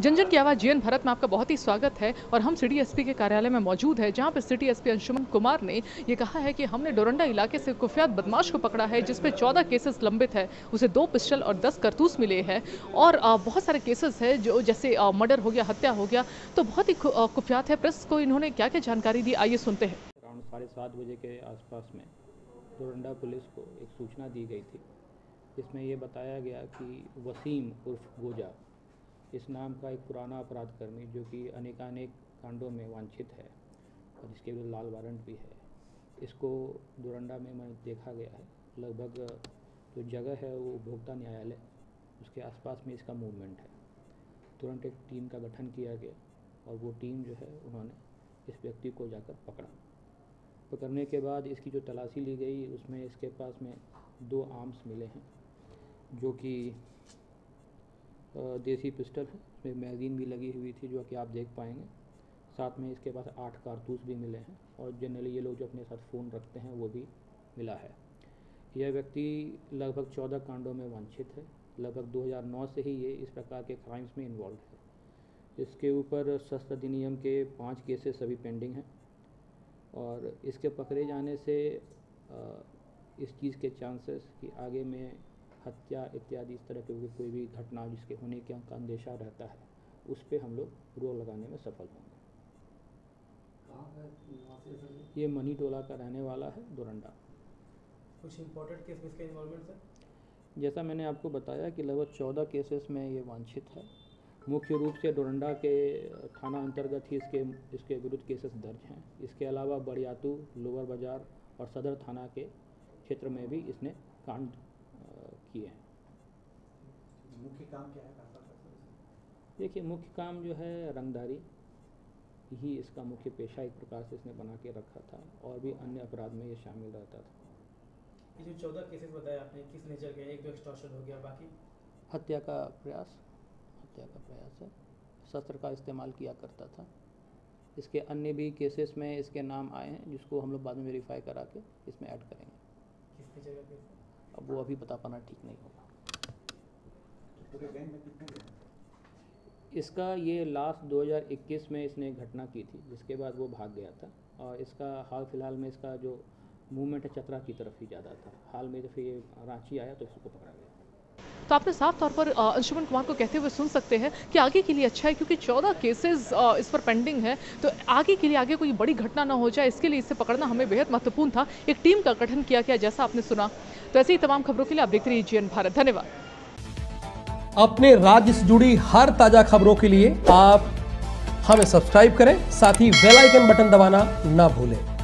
जनजन की आवाज़ जीएन भारत में आपका बहुत ही स्वागत है और हम सिटी एसपी के कार्यालय में मौजूद है जहाँ पर सिटी एसपी अंशुमन कुमार ने ये कहा है कि हमने डोरंडा इलाके से कुख्यात बदमाश को पकड़ा है जिसपे 14 केसेस लंबित है उसे दो पिस्टल और 10 करतूस मिले हैं और बहुत सारे केसेस है जो जैसे मर्डर हो गया हत्या हो गया तो बहुत ही कु- आ, कुख्यात है। प्रेस को इन्होंने क्या क्या जानकारी दी? आइए सुनते हैं। साढ़े सात बजे के आसपास में डोरंडा पुलिस को एक सूचना दी गई थी जिसमें ये बताया गया कि वसीम उर्फ़ गोजा इस नाम का एक पुराना अपराध कर्मी जो कि अनेकानेक कांडों में वांछित है और इसके विरुद्ध लाल वारंट भी है। इसको डोरंडा में मैंने देखा गया है। लगभग जो जगह है वो उपभोक्ता न्यायालय, उसके आसपास में इसका मूवमेंट है। तुरंत एक टीम का गठन किया गया और वो टीम जो है उन्होंने इस व्यक्ति को जाकर पकड़ा। पकड़ने के बाद इसकी जो तलाशी ली गई, उसमें इसके पास में दो आर्म्स मिले हैं, जो कि देसी पिस्टल है, उसमें मैगजीन भी लगी हुई थी जो कि आप देख पाएँगे। साथ में इसके पास आठ कारतूस भी मिले हैं और जनरली ये लोग जो अपने साथ फ़ोन रखते हैं, वो भी मिला है। यह व्यक्ति लगभग चौदह कांडों में वांछित है। लगभग 2009 से ही ये इस प्रकार के क्राइम्स में इन्वॉल्व है। इसके ऊपर शस्त्र अधिनियम के पाँच केसेस अभी पेंडिंग हैं और इसके पकड़े जाने से इस चीज़ के चांसेस कि आगे में हत्या इत्यादि इस तरह के कोई भी घटना जिसके होने के का अंदेशा रहता है उस पर हम लोग रोक लगाने में सफल होंगे। ये? मनी टोला का रहने वाला है डोरंडा कुछ इम्पोर्टेंट केस में इसका इन्वॉल्वमेंट सर? जैसा मैंने आपको बताया कि लगभग चौदह केसेस में ये वांछित है। मुख्य रूप से डोरंडा के थाना अंतर्गत ही इसके इसके विरुद्ध केसेस दर्ज हैं। इसके अलावा बड़ियातू लोअर बाज़ार और सदर थाना के क्षेत्र में भी इसने कांड किए हैं। मुख्य काम क्या है? देखिए मुख्य काम जो है रंगदारी ही इसका मुख्य पेशा एक प्रकार से इसने बना के रखा था और भी अन्य अपराध में ये शामिल रहता था। ये जो चौदह केसेस बताए आपने किस नेचर के एक तो एक्सटॉर्शन हो गया बाकी? हत्या का प्रयास हत्या का प्रयास है। शस्त्र का इस्तेमाल किया करता था। इसके अन्य भी केसेस में इसके नाम आए हैं जिसको हम लोग बाद में वेरीफाई करा के इसमें ऐड करेंगे। किस नेचर का केस? अब वो अभी बता पाना ठीक नहीं होगा? इसका ये लास्ट 2021 में इसने घटना की थी जिसके बाद वो भाग गया था। और इसका हाल फ़िलहाल में इसका जो मूवमेंट है चतरा की तरफ़ ही ज़्यादा था। हाल में जब ये रांची आया तो इसको पकड़ा गया। तो आपने साफ़ तौर पर अंशुमन कुमार को कहते हुए सुन सकते हैं कि आगे के लिए अच्छा है क्योंकि 14 केसेस इस पर पेंडिंग है। तो आगे के लिए, आगे कोई बड़ी घटना ना हो जाए, इसके लिए इसे पकड़ना हमें बेहद महत्वपूर्ण था। एक टीम का गठन किया गया, जैसा आपने सुना। तो ऐसे ही तमाम खबरों के लिए आप देखते रहिए जीएन भारत। धन्यवाद। अपने राज्य से जुड़ी हर ताज़ा खबरों के लिए आप हमें सब्सक्राइब करें, साथ ही बेल आइकन बटन दबाना ना भूलें।